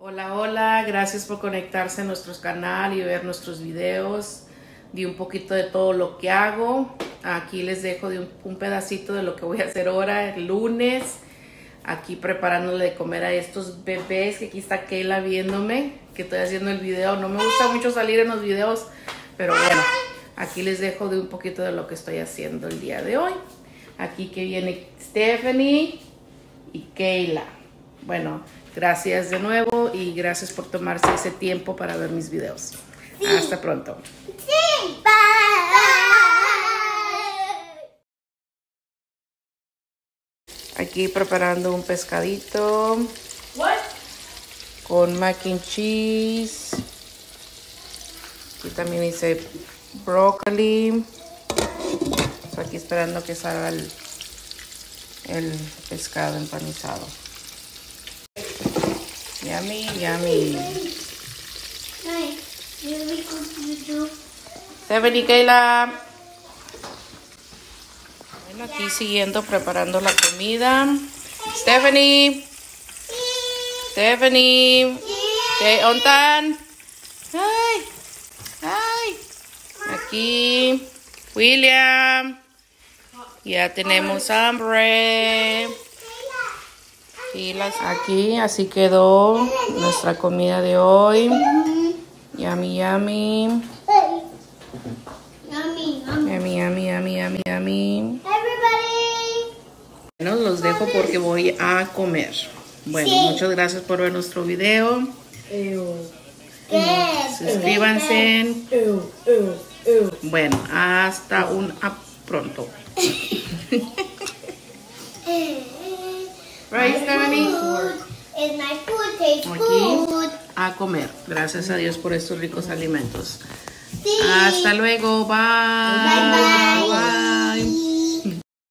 Hola, hola, gracias por conectarse a nuestro canal y ver nuestros videos. Di un poquito de todo lo que hago. Aquí les dejo de un, un pedacito de lo que voy a hacer ahora el lunes. Aquí preparándole de comer a estos bebés, que aquí está Keila viéndome, que estoy haciendo el video. No me gusta mucho salir en los videos, pero bueno, aquí les dejo de un poquito de lo que estoy haciendo el día de hoy. Aquí que viene Stephanie y Keila. Bueno, gracias de nuevo y gracias por tomarse ese tiempo para ver mis videos. Hasta pronto. Sí, bye. Aquí preparando un pescadito What? con mac and cheese. Aquí también hice brócoli. Estoy aquí esperando que salga el, el pescado empanizado. Yummy, yummy. Do. Stephanie, Kayla. Bueno, aquí siguiendo preparando la comida. Stephanie, Stephanie. ¿Qué? ¿Dónde están? Ay, ay. Aquí, William. Ya tenemos hambre. Y las aquí, así quedó nuestra comida de hoy. Yummy, yummy. Yummy, yummy. Yummy, yummy, yummy. Bueno, los dejo porque voy a comer. Bueno, Sí. muchas gracias por ver nuestro video. Suscríbanse. Bueno, hasta un a pronto. Right, Stephanie? Food is my food tastes Aquí good. a comer. Gracias a Dios por estos ricos alimentos. Sí. Hasta luego. Bye bye.